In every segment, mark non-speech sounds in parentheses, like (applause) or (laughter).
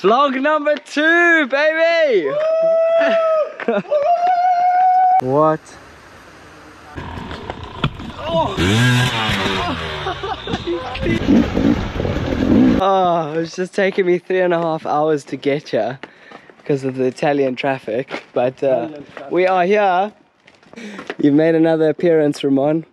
Vlog number two, baby! what? Oh, it's just taking me three and a half hours to get here because of the Italian traffic. But uh, we are here. You've made another appearance, Ramon.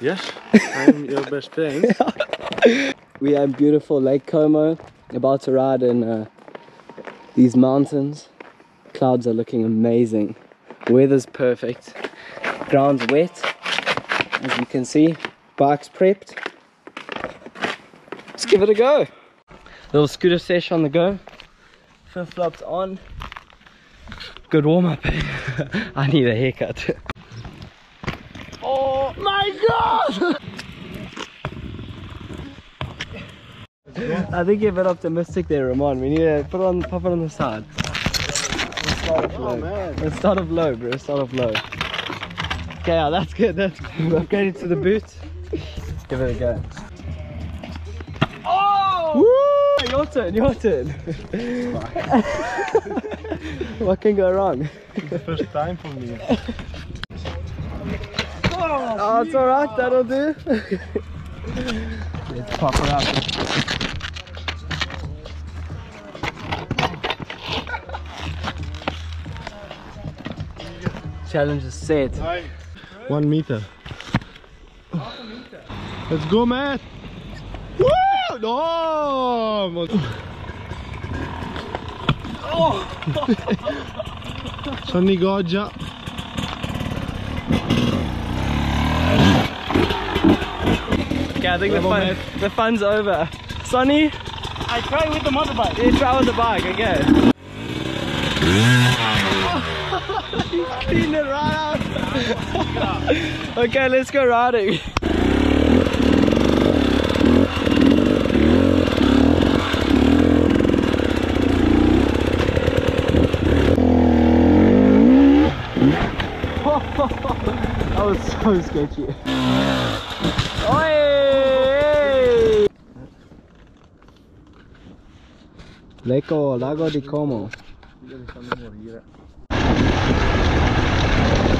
Yes, (laughs) I'm your best friend. We are in beautiful Lake Como, about to ride in uh, these mountains. Clouds are looking amazing. Weather's perfect. Ground's wet, as you can see. Bike's prepped. Let's give it a go. Little scooter sesh on the go. Flip flops on. Good warm up. (laughs) I need a haircut. (laughs) oh my god! (laughs) I think you're a bit optimistic there, Ramon. We need to put it on, pop it on the side. Let's start off low. Let's start off low, bro. Start off low. Okay, yeah, that's good. That's good. We're upgraded to the boot. Give it a go. Oh! Woo! Your turn. Your turn. (laughs) what can go wrong? The First time for me. Oh, it's alright. That'll do. Let's pop it up. Challenge is set. One meter. Let's go, man. Woo! No! (laughs) Sonny Goggia. Okay, I think the, fun, the fun's over. Sonny, I try with the motorbike. you try with the bike, okay? Clean it right out. okay, let's go riding. (laughs) that was so sketchy. Oi! Lecco, Lago di Como.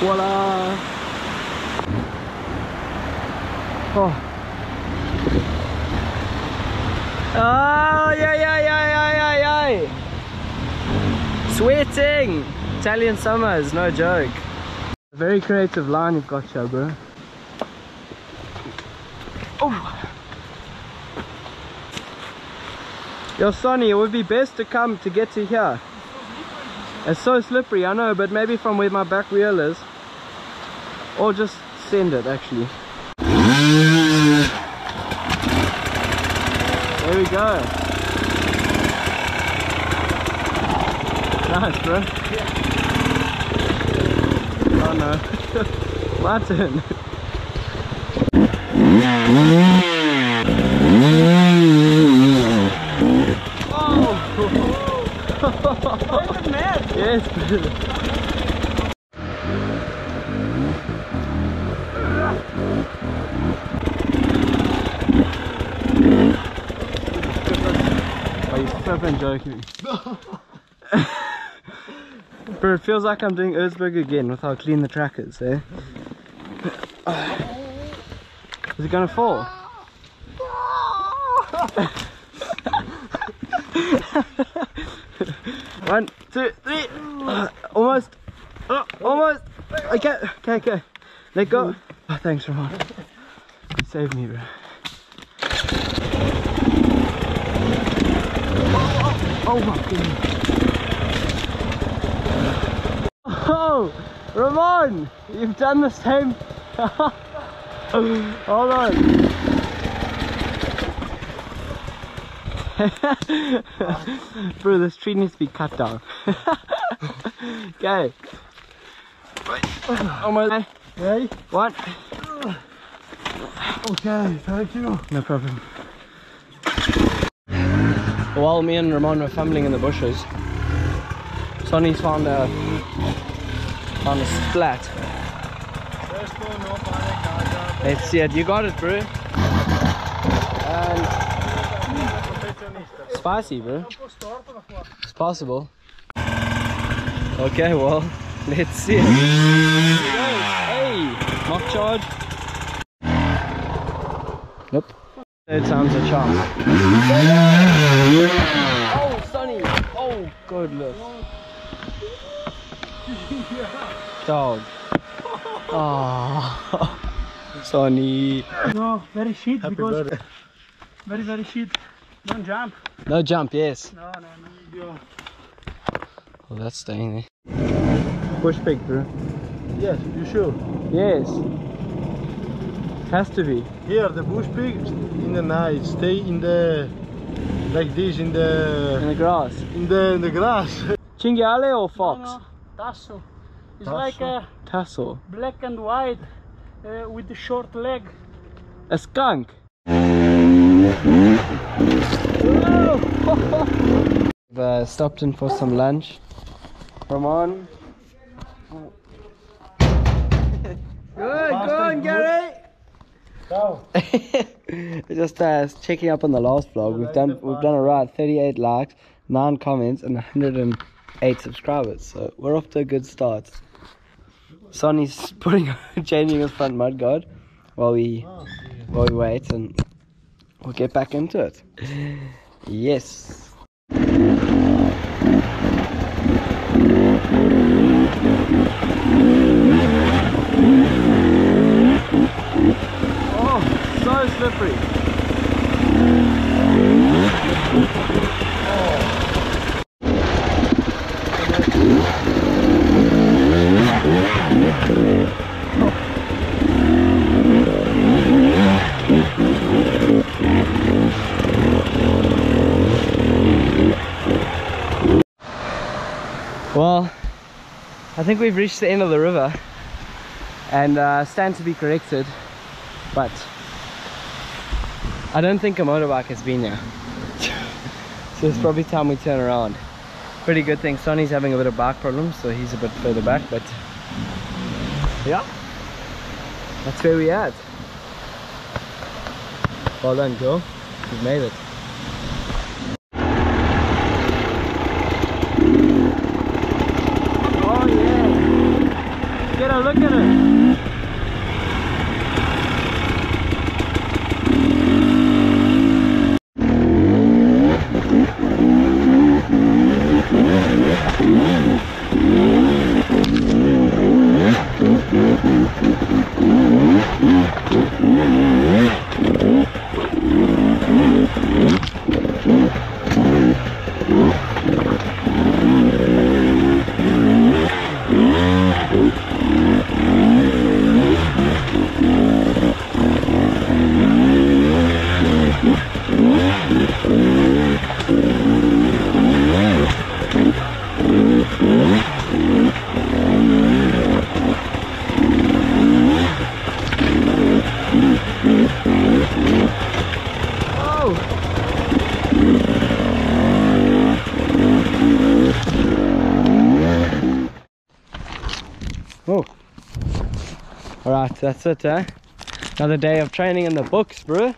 Voila! Oh. Oh, yeah, yeah, yeah, yeah, yeah, yeah. Sweating! Italian summer is no joke. Very creative line you've got here, bro. Oh! Yo, Sonny, it would be best to come to get to here. It's so slippery, I know, but maybe from where my back wheel is. Or just send it, actually. There we go. Nice, bro. Oh no. (laughs) my turn. You flipping joking? Bro, it feels like I'm doing Erzberg again with how clean the track is, eh? Is it gonna fall? (laughs) One, two, three. Uh, almost. Uh, almost. Okay, okay, okay. Let go. Oh, thanks, Ramon. You saved me, bro. Oh my goodness. Oh, Ramon, you've done the same. (laughs) Hold on. (laughs) Bro, this tree needs to be cut down. (laughs) okay. Oh, Almost. Hey, One. okay, thank you. No problem. While me and Ramon were fumbling in the bushes, Sonny's found a found a splat. Let's see it. You got it, bro. And spicy, bro. It's possible. Okay, well, (laughs) let's see it. Hey, mock charge. Nope. Third time's a charm. Oh, Sonny. Oh, good look. (laughs) Dog. Oh, (laughs) Sonny. No, very shit Happy because birthday. very very shit. Don't jump. No jump, yes. No, no, no. Oh, that's staying there. Bush pig, bro. Yes, you sure? Yes. Has to be. Here, the bush pig in the night stay in the like this in the In the the grass. in the in the grass. (laughs) Cinghiale or fox? no. Tasso. It's Tasso? like a Tassel. black and white uh, with the short leg. A skunk. (laughs) We've uh, stopped in for some lunch. Ramon. Good, go on, Gary. Go. (laughs) Just uh, checking up on the last vlog. We've done we've done a ride, 38 likes, nine comments, and 108 subscribers. So we're off to a good start. Sonny's (laughs) putting (laughs) changing his front mudguard while we while we wait, and we'll get back into it. Yes. Oh, so slippery. Well, I think we've reached the end of the river and uh, stand to be corrected, but I don't think a motorbike has been here. (laughs) so it's probably time we turn around. Pretty good thing. Sonny's having a bit of back problems, so he's a bit further back, but yeah, that's where we at. Well done, Joe. You've made it. Mm-hmm. Oh. Alright, that's it, eh? Another day of training in the books, bro.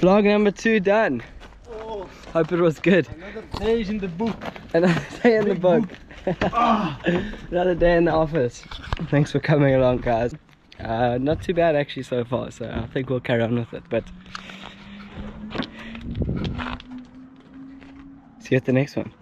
Vlog number two done. Hope it was good. Another page in the book. Another day in the book. Another day in the office. Thanks for coming along, guys. Uh, not too bad actually so far, so I think we'll carry on with it. But see you at the next one.